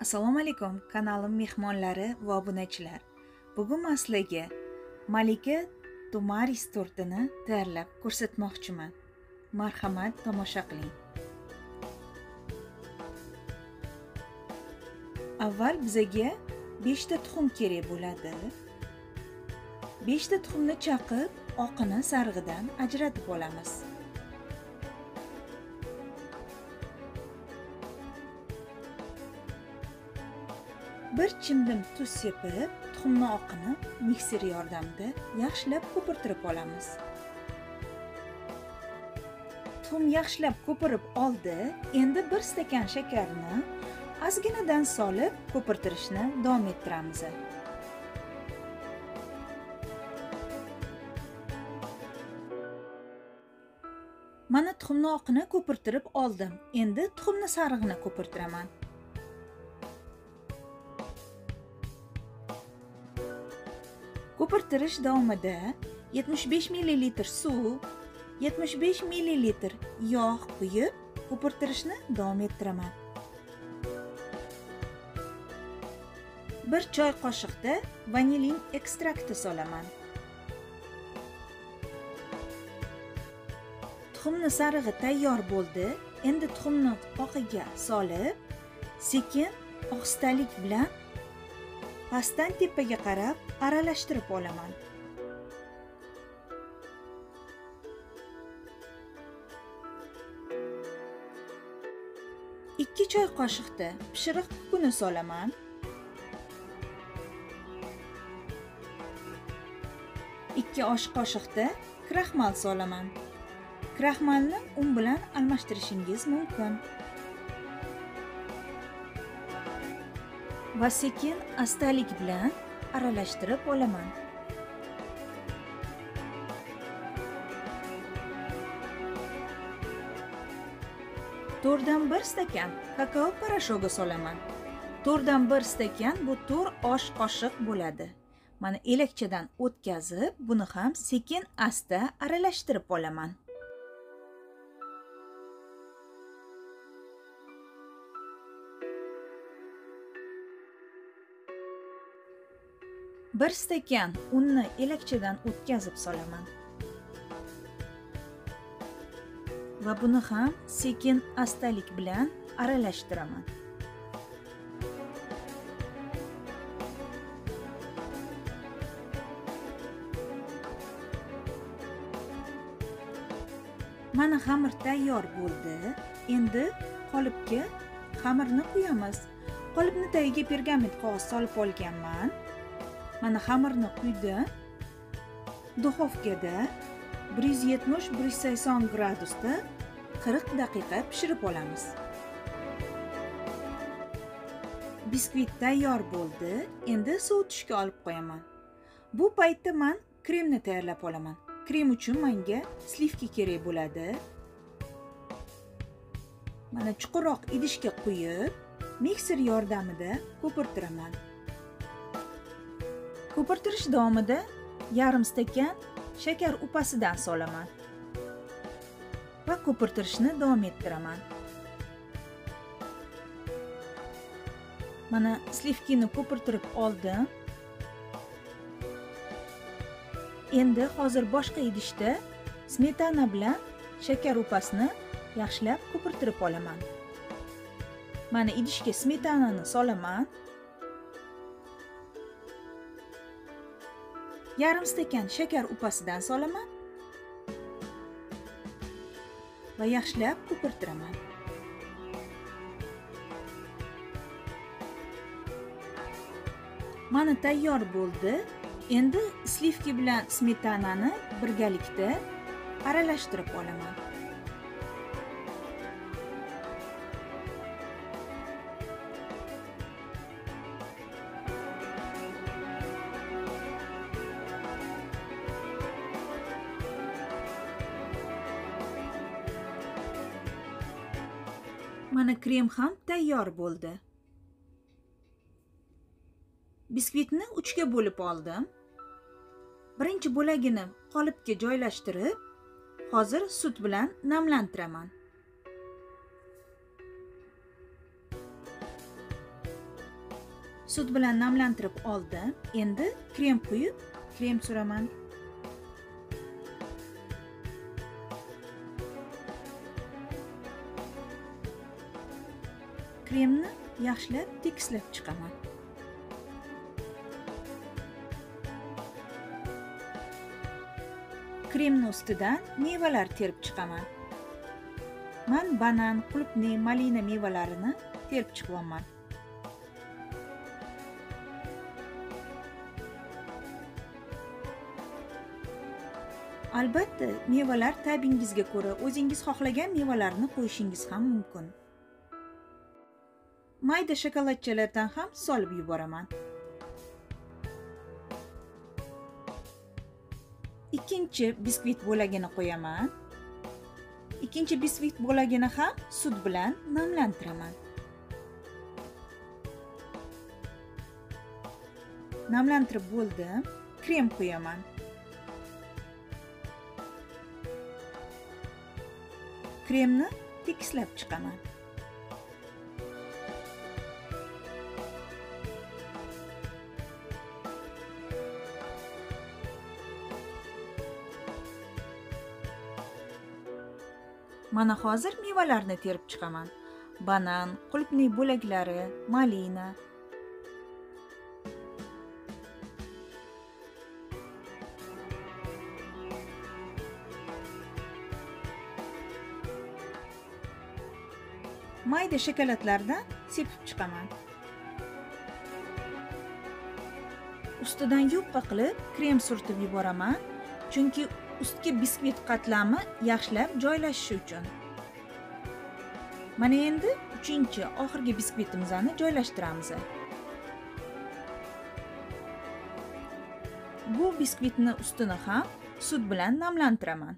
assalomu alaykum kanalim mehmonlari va obunachilar. Bugun man sizlarga malika tumaris tortini tayyorlab ko'rsatmoqchiman. Marhamat tomosha qiling. Avval bizaga 5 ta tuxum kerak bo'ladi. 5 ta tuxumni chaqib oqini sarig'idan ajratib olamiz. Bir chimdim tuz sepib tuxumni oqini mikser yordamida yaxshilab ko'pirtirib olamiz. Tuxum yaxshilab ko'pirib oldi endi bir stakan shakarni ozginadan solib ko'pirtirishni davom ettiramiz. Mana tuxumni oqini ko'pirtirib oldim. Endi tuxumni sarig'ini ko'pirtiraman. Ko'pirtirish davomida 75 ml suv 75 ml yog' quyib ko'pirtirishni davom ettiraman. 1 choy qoshiqda vanilin ekstrakti solaman. Tuxumni sarig'i tayyor bo'ldi. Endi tuxumni oqiga solib sekin ohistalik bilan pastdan tepaga qarab aralashtirib olaman. Ikki choy qoshiqda pishiriq kukuni solaman. Ikki osh qoshiqda kraxmal solaman. Kraxmalni un bilan almashtirishingiz mumkin. Va sekin astalik bilan aralashtirib olaman. To'rtdan bir stakan kakao poroshogi solaman. To'rtdan bir stakan bu to'rt osh qoshiq bo'ladi. Mana elakchadan o'tkazib buni ham sekin asta aralashtirib olaman. Bir stakan unni elakchadan o'tkazib solaman. Va buni ham sekin astalik bilan aralashtiraman mana xamir tayyor bo'ldi. Endi qolipga xamirni quyamiz. Qolipni tagiga pergament qog'oz solib olganman. Mana xamirni quydim duxovkada bir yuz yetmish bir yuz sakson gradusda qirq daqiqa pishirib olamiz. Biskvit tayyor bo'ldi. Endi sovutishga olib qo'yaman. Bu paytda man kremni tayyorlab olaman. Krem uchun menga slivka kerak bo'ladi. Mana chuqurroq idishga quyib mikser yordamida ko'pirtiraman. Ko'pirtirish davomida yarim stakan shakar upasidan solaman va ko'pirtirishni davom ettiraman. Mana slivkini ko'pirtirib oldim. Endi hozir boshqa idishda smetana bilan shakar upasini yaxshilab ko'pirtirib olaman. Mana idishga smetanani solaman. Yarim stakan shakar upasidan solaman va yaxshilab ko'pirtiraman. Mana tayyor bo'ldi. Endi slivki bilan smetanani birgalikda aralashtirib olaman. Mana krem ham tayyor bo'ldi. Biskvitni uchga bo'lib oldim. Birinchi bo'lagini qolipga joylashtirib hozir sut bilan namlantiraman. Sut bilan namlantirib oldim. Endi krem quyib krem suraman. Kremni yaxshilab tekislab chiqaman. Kremni ustidan mevalar terib chiqaman. Man banan qulupni malina mevalarini terib chiqyapman albatta mevalar ta'bingizga ko'ra o'zingiz xohlagan mevalarni qo'yishingiz ham mumkin. Mayda shokoladchalardan ham solib yuboraman. Ikkinchi biskvit bo'lagini qo'yaman. Ikkinchi biskvit bo'lagini ham sut bilan namlantiraman. Namlantirib bo'ldim krem quyaman kremni tekislab chiqaman. Mana hozir mevalarni terib chiqaman. Banan qulupnay bo'laklari malina. Mayda shokoladlardan sepib chiqaman. Ustidan yupqa qilib krem surtib yuboraman chunki ustki biskvit qatlami yaxshilab joylashishi uchun. Mana endi uchinchi oxirgi biskvitimizni joylashtiramiz. Bu biskvitni ustini ham sut bilan namlantiraman.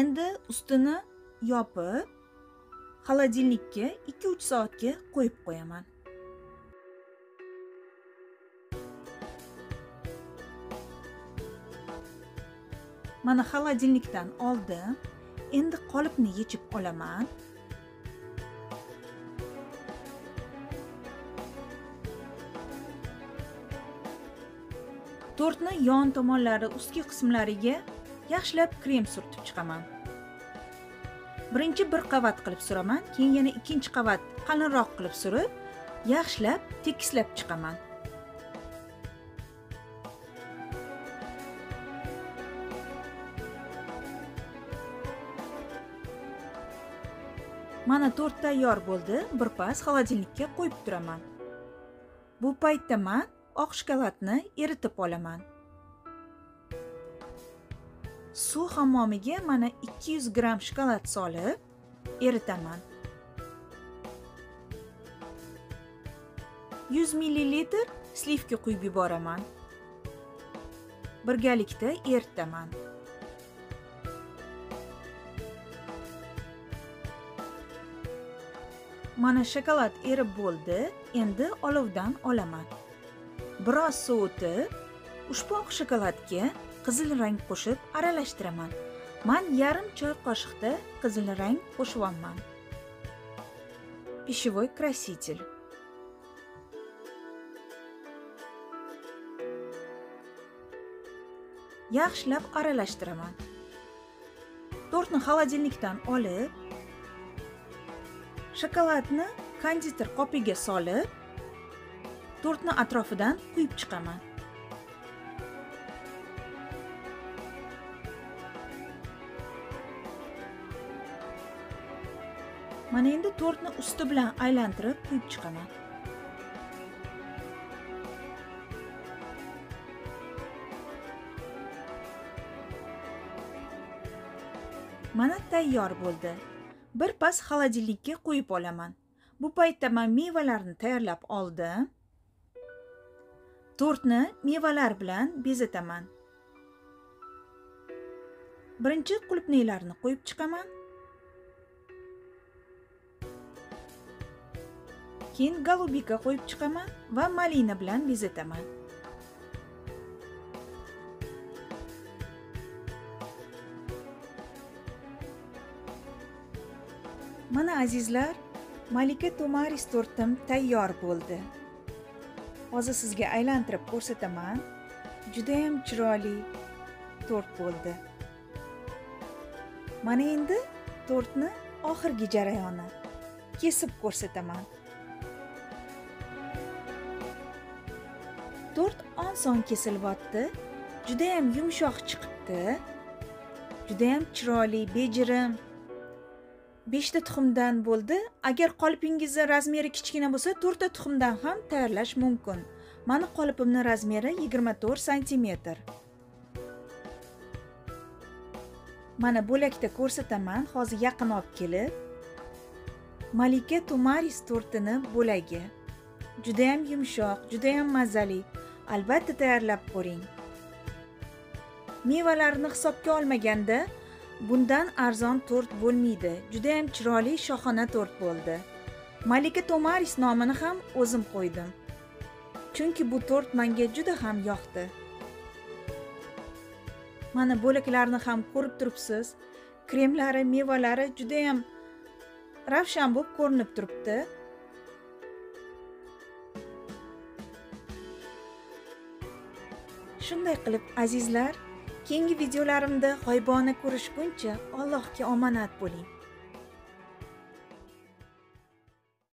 Endi ustini yopib xolodilnikka 2-3 soatga qo'yib qo'yaman. Mana xolodilnikdan oldim endi qolipni yechib olaman. Tortni yon tomonlari ustki qismlariga yaxshilab krem surtib chiqaman. Birinchi bir qavat qilib suraman keyin yana ikkinchi qavat qalinroq qilib surib yaxshilab tekislab chiqaman. Mana tort tayyor bo'ldi birpas xolodilnikka qo'yib turaman. Bu paytda man oq shokoladni eritib olaman. Suv hammomiga mana 200 gramm shokolad solib eritaman. 100 millilitr slivka quyib yuboraman. Birgalikda eritaman. Mana shokolad erib bo'ldi endi olovdan olaman. Biroz sovutib ushbu oq shokoladga qizil rang qo'shib aralashtiraman. Man yarim choy qoshiqda qizil rang qo'shyapman пищевой краситель. Yaxshilab aralashtiraman. Tortni xolodilnikdan olib shokoladni konditer qopiga solib tortni atrofidan quyib chiqaman. Mana endi tortni usti bilan aylantirib quyib chiqaman. Mana tayyor bo'ldi. Bir pas xolodilnikka qo'yib olaman. Bu paytda man mevalarni tayyorlab oldim. Tortni mevalar bilan bezataman. Birinchi qulupnaylarni qo'yib chiqaman. Keyin golubika qo'yib chiqaman va malina bilan bezataman. Mana azizlar malika tomaris tortim tayyor bo'ldi. Hozir sizga aylantirib ko'rsataman judayam chiroyli tort bo'ldi. Mana endi tortni oxirgi jarayoni kesib ko'rsataman. Tort oson kesilyapti judayam yumshoq chiqibdi judayam chiroyli bejirim beshta tuxumdan bo'ldi. Agar qolipingizni razmeri kichkina bo'lsa to'rtta tuxumdan ham tayyorlash mumkin. Mani qolipimni razmeri yigirma to'rt santimetr mana bo'lakda ko'rsataman hozir yaqin olib kelib. Malika tumaris tortini bo'lagi. Judayam yumshoq judayam mazali. Albatta tayyorlab ko'ring. Mevalarni hisobga olmaganda bundan arzon tort bo'lmaydi. Judayam chiroyli shohona tort bo'ldi. Malika tomaris nomini ham o'zim qo'ydim. Chunki bu tort menga juda ham yoqdi. Mana bo'laklarni ham ko'rib turibsiz. Kremlari mevalari judayam ravshan bo'lib ko'rinib turibdi. Shunday qilib azizlar keyingi videolarimda g'oyibona ko'rishguncha allohga omonat bo'ling.